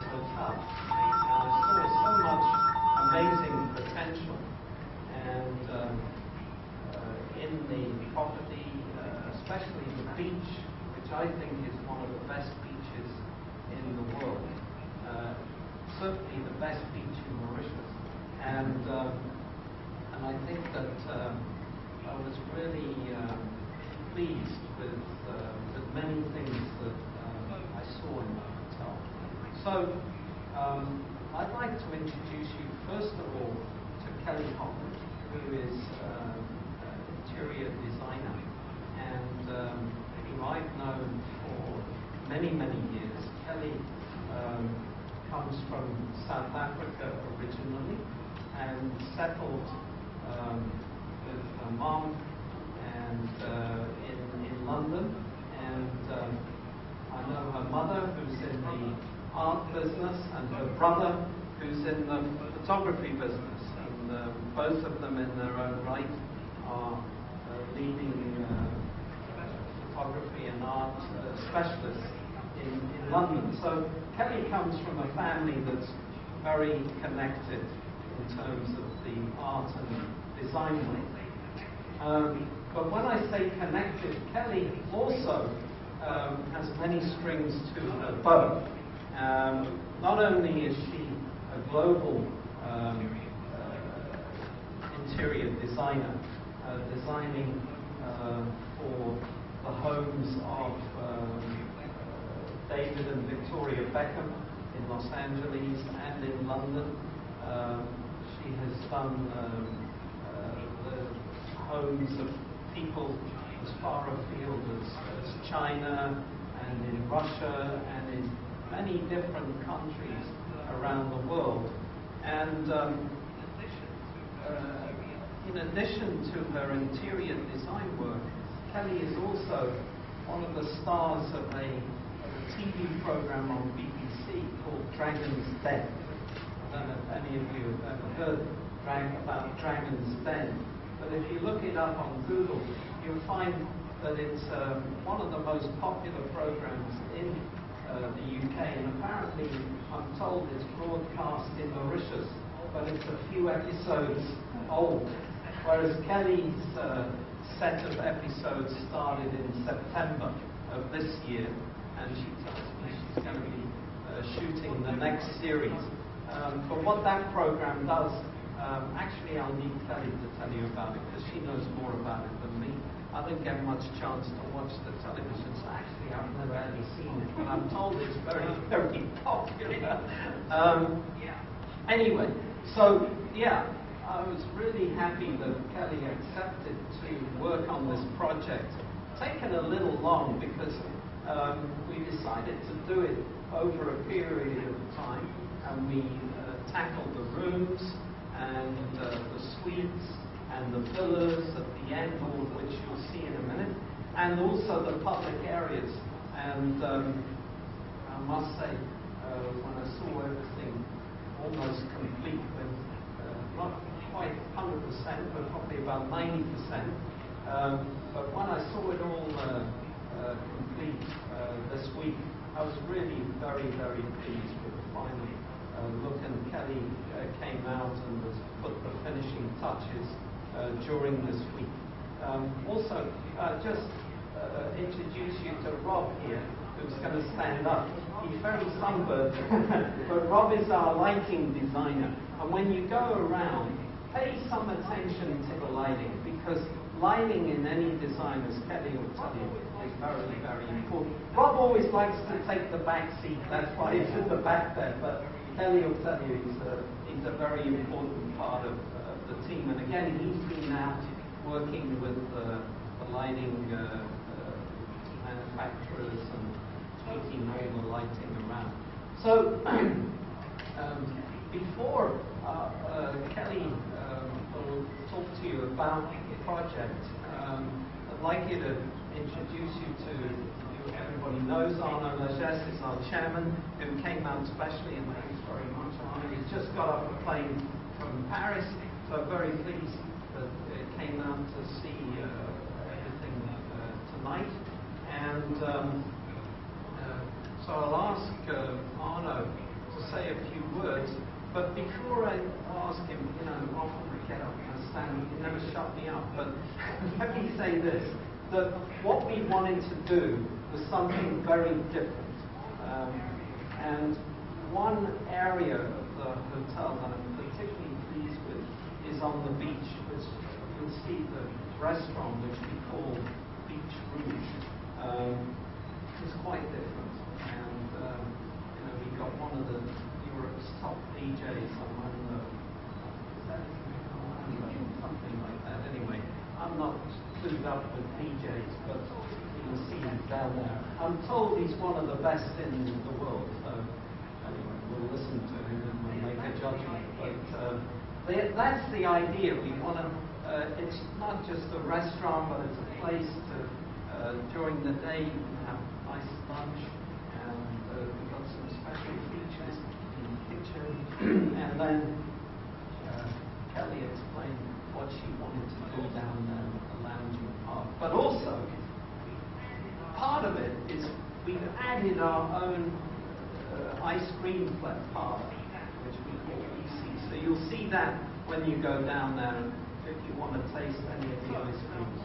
And I saw so much amazing potential. And um, in the property, especially the beach, which I think is one of the best beaches in the world. Certainly the best beach in Mauritius. And, um, and I think that um, I was really um, pleased with, uh, with many things that um, I saw in hotel. So um, I'd like to introduce you first of all to Kelly Hoppen, who is um, an interior designer and um, who I've known for many, many years. Kelly um, comes from South Africa originally and settled um, with her mom and uh, in, in London. And I know her mother, who's in the art business, and her brother, who's in the photography business. And uh, both of them, in their own right, are uh, leading uh, photography and art uh, specialists in, in London. So Kelly comes from a family that's very connected in terms of the art and design world. Um, but when I say connected, Kelly also um, has many strings to her bow. Um, not only is she a global um, uh, interior designer, uh, designing uh, for the homes of um, David and Victoria Beckham in Los Angeles and in London. Um, she has done um, uh, the homes of people as far afield as, as China and in Russia and in many different countries around the world. And um, uh, in addition to her interior design work, Kelly is also one of the stars of a, of a TV program on BBC called Dragon's Den. I don't know if any of you have ever heard drag, about Dragon's Den, but if you look it up on Google, you'll find that it's um, one of the most popular programs in the UK, and apparently, I'm told it's broadcast in Mauritius, but it's a few episodes old. Whereas Kelly's uh, set of episodes started in September of this year, and she tells me she's going to be uh, shooting the next series. Um, but what that program does, um, actually, I'll need Kelly to tell you about it because she knows more about it than me. I didn't get much chance to watch the television, so actually I've never actually seen it, but I'm told it's very, very popular. Um, anyway, so yeah, I was really happy that Kelly accepted to work on this project. Taken a little long because um, we decided to do it over a period of time, and we uh, tackled the rooms and uh, the suites and the villas at the end, all of which you'll see in a minute, and also the public areas. And um, I must say, uh, when I saw everything almost complete, with uh, not quite 100%, but probably about 90%, um, but when I saw it all uh, uh complete uh, this week, I was really very, very pleased with the final look, and Kelly came out and was put the finishing touches uh, during this week. Um, also, uh, just uh, introduce you to Rob here, who's going to stand up. He's very sunburned, but Rob is our lighting designer. And when you go around, pay some attention to the lighting, because lighting in any design, as Kelly will tell you, is very, very important. Rob always likes to take the back seat, that's why he's in the back there, but Tell you he's a, he's a very important part of the team. And again, he's been out working with uh, the lighting uh, uh, manufacturers and all the lighting around. So, um, before uh, uh, Kelly um, will talk to you about the project, um, I'd like you to introduce you to everybody knows Arnaud Lagesse is our chairman, who came out specially, and thanks very much, Arnaud. He's just got off a plane from Paris, so very pleased that it came out to see uh, everything uh, tonight. And um, uh, so I'll ask uh, to say a few words. But before I ask him, you know, often I get up and stand, he never shut me up. But let me say this, that what we wanted to do was something very different. Um, and one area of the hotel that I'm particularly pleased with is on the beach, which you'll see the restaurant, which we call Beach Rouge, um, is quite different. And, um, you know, we got one of the Europe's top DJs on one something like that. Anyway, I'm not clued up with DJs, but see down there. I'm told he's one of the best in the world, so anyway, we'll listen to him and we'll make a judgment. But uh, that's the idea. We want to, uh, it's not just a restaurant, but it's a place to, uh, during the day, you can have nice lunch, and uh, we've got some special features in the kitchen. and then uh, Kelly explained what she wanted to do down there at the lounging part. But also, part of it is we've added our own uh, ice cream flat part, which we call ICI. So you'll see that when you go down there, and if you want to taste any of the ice creams,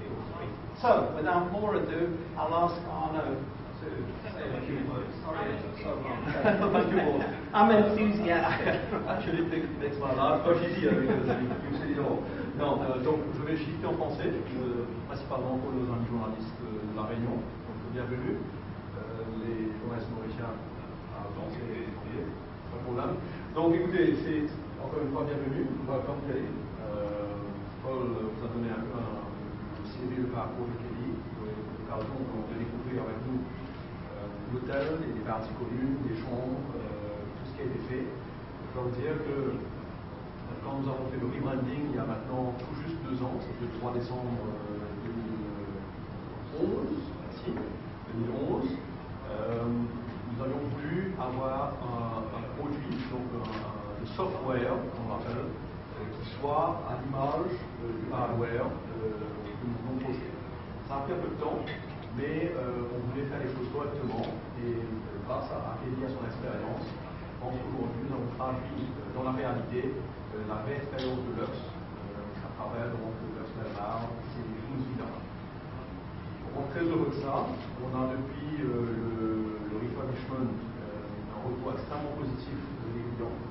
feel free. So, without more ado, I'll ask Arnaud to say a few words. Sorry it took so long. Thank you both. I'm enthusiastic. Actually, it makes my life quite easy avec les amis. Non, donc je vais shifter en français, euh, principalement pour nos amis journalistes de La Réunion. Donc bienvenue. Euh, mauriciens à Autant, c'est pas de problème. Donc écoutez, c'est encore une fois bienvenue. Welcome Kelly. Euh, Paul vous a donné un peu un, le parcours de Kelly. L'occasion de découvrir avec nous l'hôtel, les parties communes, les chambres, euh, tout ce qui a été fait. Je dois vous dire que euh, quand nous avons fait le rebranding il y a maintenant tout juste deux ans, c'était le 3 décembre euh, 2011, merci, 2011, euh, nous avions voulu avoir un, produit, donc un, software, on l'appelle, euh, qui soit à l'image du hardware que nous voulons poser. Ça a pris un peu de temps, mais euh, on voulait faire les choses correctement et euh, grâce à Kelly à son expérience, je pense qu'aujourd'hui nous avons traduit euh, dans la réalité la vraie de Lux à travers donc Lux Melmar, c'est des choses. Est très heureux de ça. On a depuis le, le refurbishment un retour extrêmement positif des clients.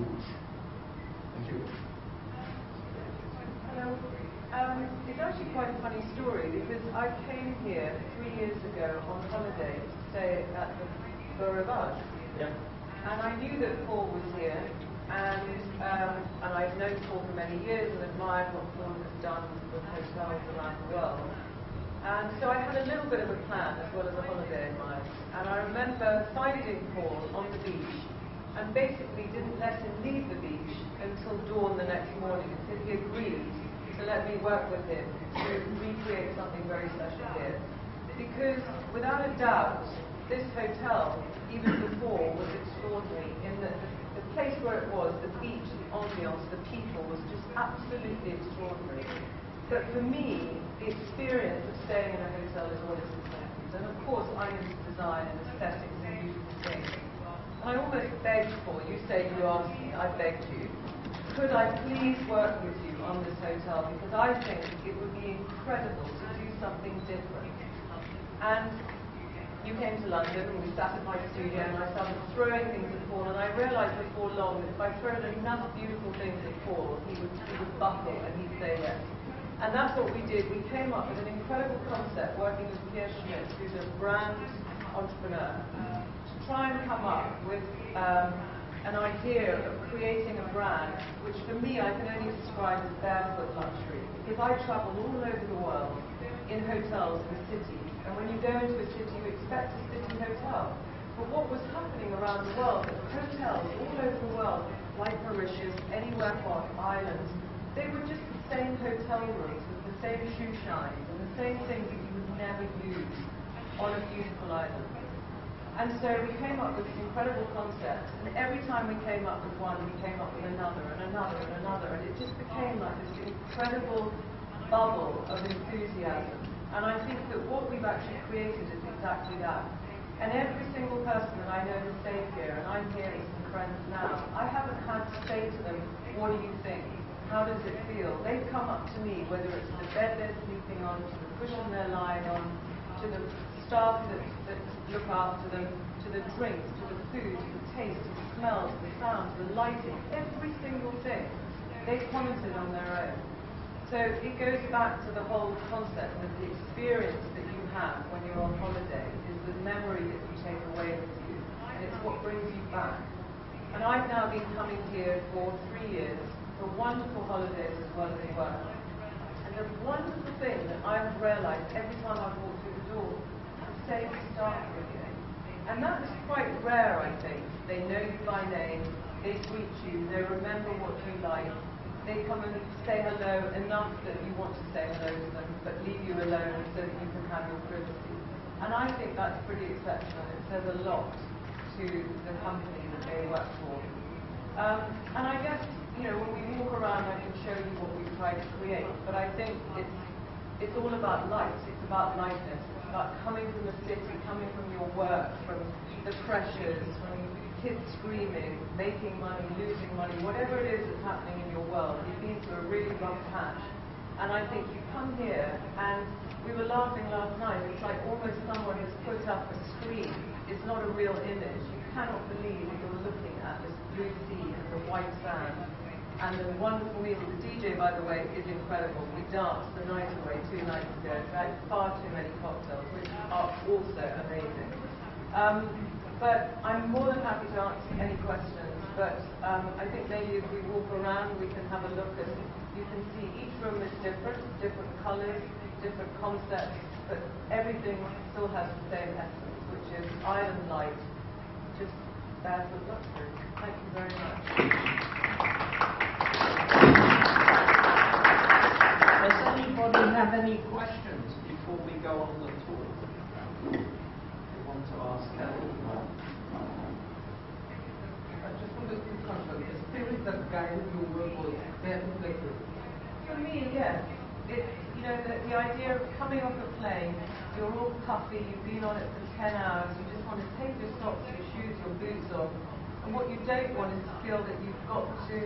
Thank you. Hello. Um, it's actually quite a funny story because I came here three years ago on holiday to stay at the Rivage. Yeah. And I knew that Paul was here, and um, and I've known Paul for many years and admired what Paul has done with hotels around the world. And so I had a little bit of a plan as well as a holiday in mind. And I remember finding Paul on the beach and basically didn't let him leave the beach until dawn the next morning until he agreed to let me work with him to recreate something very special here. Because without a doubt, this hotel, even before, was extraordinary in that the, place where it was, the beach, the ambiance, the people was just absolutely extraordinary. But for me, the experience of staying in a hotel is what is important. And of course, I'm into design and aesthetics and beautiful things. I almost begged for, you say you asked me, I begged you, could I please work with you on this hotel because I think it would be incredible to do something different. And you came to London and we sat at my studio and I started throwing things at Paul and I realized before long that if I threw enough beautiful things at Paul, he would, he would buckle and he'd say yes. And that's what we did. We came up with an incredible concept working with Pierre Schmidt, who's a brand entrepreneur, try and come up with um, an idea of creating a brand which for me I can only describe as barefoot luxury because I travel all over the world in hotels in cities. And when you go into a city, you expect a city hotel. But what was happening around the world, hotels all over the world, like Mauritius, anywhere on islands, they were just the same hotel rooms with the same shoe shines and the same things that you would never use on a beautiful island. And so we came up with this incredible concept, and every time we came up with one, we came up with another and another and another, and it just became like this incredible bubble of enthusiasm. And I think that what we've actually created is exactly that. And every single person that I know has stayed here, and I'm here with some friends now, I haven't had to say to them, what do you think? How does it feel? They've come up to me, whether it's the bed they're sleeping on, to the cushion they're lying on, to the staff that, that look after them, to the drinks, to the food, to the taste, to the smells, the sounds, the lighting, every single thing. They commented on their own. So it goes back to the whole concept that the experience that you have when you're on holiday is the memory that you take away with you, and it's what brings you back. And I've now been coming here for three years for wonderful holidays as well as. And the wonderful thing that I've realized every time I've walked through the door staff again. And that's quite rare, I think. They know you by name, they greet you, they remember what you like, they come and say hello enough that you want to say hello to them, but leave you alone so that you can have your privacy. And I think that's pretty exceptional. It says a lot to the company that they work for. Um, and I guess, you know, when we walk around, I can show you what we've tried to create. But I think it's, it's all about light. It's about lightness It's about coming from the city, coming from your work, from the pressures, from kids screaming, making money, losing money, whatever it is that's happening in your world, you've been through a really rough patch. And I think you come here, and we were laughing last night, it's like almost someone has put up a screen. It's not a real image. You cannot believe that you're looking at this blue sea and the white sand and the wonderful music. The DJ, by the way, is incredible. We danced the night away two nights ago. had far too many cocktails, which are also amazing. Um, but I'm more than happy to answer any questions. But um, I think maybe if we walk around, we can have a look at. You can see each room is different, different colours, different concepts, but everything still has the same essence, which is island light, just barefoot luxury. Thank you very much. Have any questions before we go on the tour? You want to ask Kelly? I just want to touch on the spirit that guided your work was there reflected. For me, yes. It's, you know, the, the idea of coming off a plane, you're all puffy, you've been on it for 10 hours, you just want to take your socks, your shoes, your boots off, and what you don't want is to feel that you've got to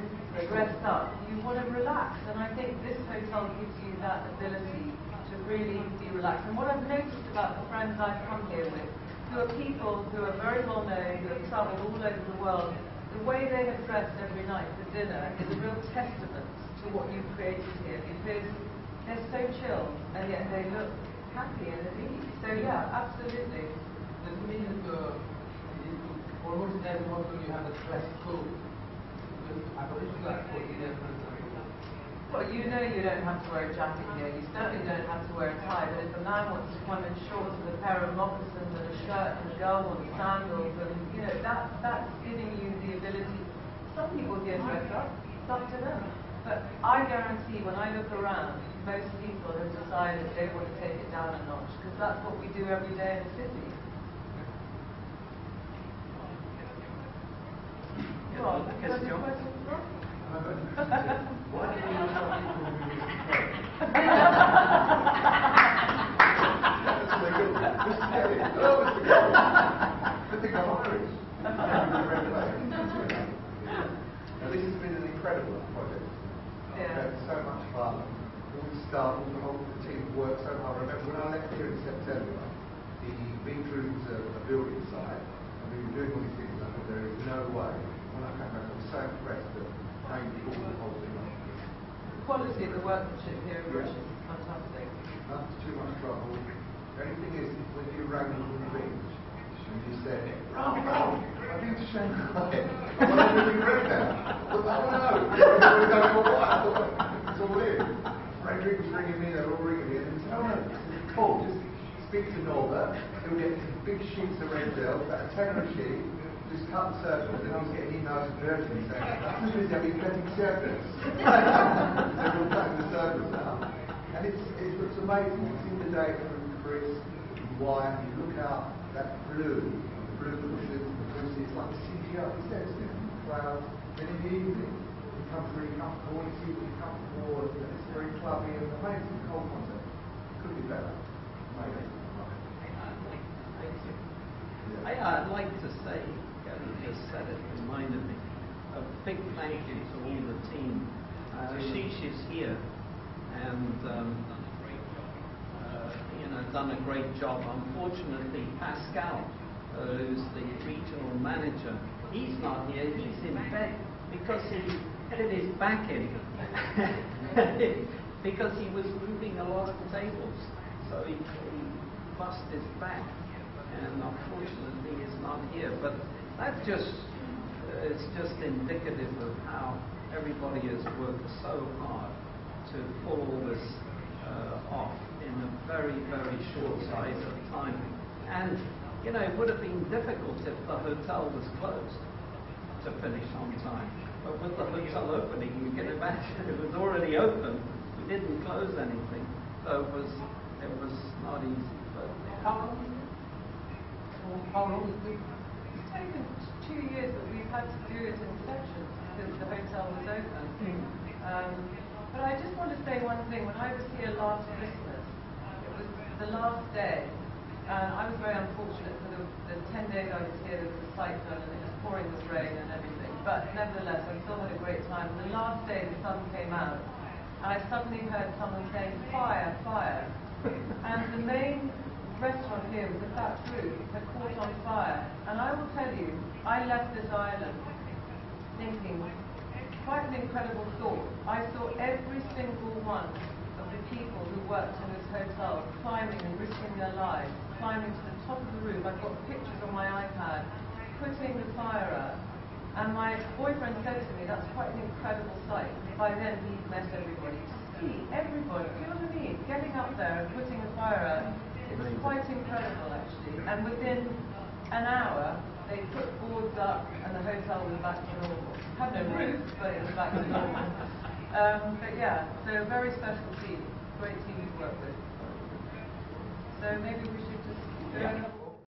dress up. You want to relax. And I think this hotel gives you that ability to really be relaxed. And what I've noticed about the friends I've come here with, who are people who are very well known, who have travelled all over the world, the way they have dressed every night for dinner is a real testament to what you've created here because they're so chill and yet they look happy and at ease. So yeah, absolutely. Uh, almost every hotel you have a dress code? Because I believe that for example. Well, you know you don't have to wear a jacket here. You certainly don't have to wear a tie. But if a man wants to come in shorts with a pair of moccasins and a shirt and a girl wants sandals, and you know that that's giving you the ability. Some people here dress up. It's up to them. But I guarantee when I look around, most people have decided they want to take it down a notch because that's what we do every day in the city. This has been an incredible project. Yeah. So much fun. All the staff, the whole team worked so hard. I remember when I left here in September, the big rooms are a building site, and we were doing all these things. I thought there is no way. I came back, I was so impressed that the whole thing off. Quality of the workmanship here in Mauritius is fantastic. Not too much trouble. The only thing is, when you rang the and you said, Rob, Rob, I've been to Shanghai. I'm not really read that. I was like, oh no, everybody's going all right. It's all in. Frederick was ringing me, they were all ringing me, and said, oh no, this is speak to Norbert, he'll get big sheets of red gel, about a tenner a sheet, just cut the circles, and he's getting emails from Virgin saying, I'm busy having cutting circles. so we're cutting the circles out. And it's, it's, it's amazing. You see the data from Chris, why you look out that blue, the blue bushes, the blue sea, it's like a CGI. He says, different clouds. Then in the evening, it becomes really comfortable, and you see it comfortable, and it's very clubby and amazing cold concept. Could be better. Amazing. Thank you. I, I'd like to say, Gary just said it, reminded me, a big thank you to all the team. Uh, Ashish is here and, um, uh, you know, done a great job. Unfortunately, Pascal, uh, who's the regional manager, he's not here. He's in bed because he did his back in. because he was moving a lot of tables. So he, he bust his back and unfortunately is not here. But that just is just indicative of how everybody has worked so hard to pull all this uh, off in a very, very short size of time. And, you know, it would have been difficult if the hotel was closed to finish on time. But with the hotel opening, you can imagine it was already open. We didn't close anything, so it was it was not easy. But How long? How long? It's taken two years, but we've had to do it in sections because the hotel was open. Um, but I just want to say one thing. When I was here last Christmas, it was the last day. And I was very unfortunate for the, the 10 days I was here, there was a cyclone and it was pouring with rain and everything. But nevertheless, I still had a great time. And the last day, the sun came out. And I suddenly heard someone saying, fire, fire. and the main restaurant here with the thatched roof had caught on fire. And I will tell you, I left this island thinking, quite an incredible thought. I saw every single one of the people who worked in this hotel climbing and risking their lives, climbing to the top of the roof. I've got pictures on my iPad, putting the fire out. And my boyfriend said to me, that's quite an incredible sight. By then he'd met everybody. To see everybody, you know what I mean? Getting up there and putting a fire out, it was quite incredible actually. And within an hour, they put boards up and the hotel was back to normal. Had no roof, but it was back to normal. Um, but yeah, so a very special team, great team to work with. So maybe we should just go Yeah. and have a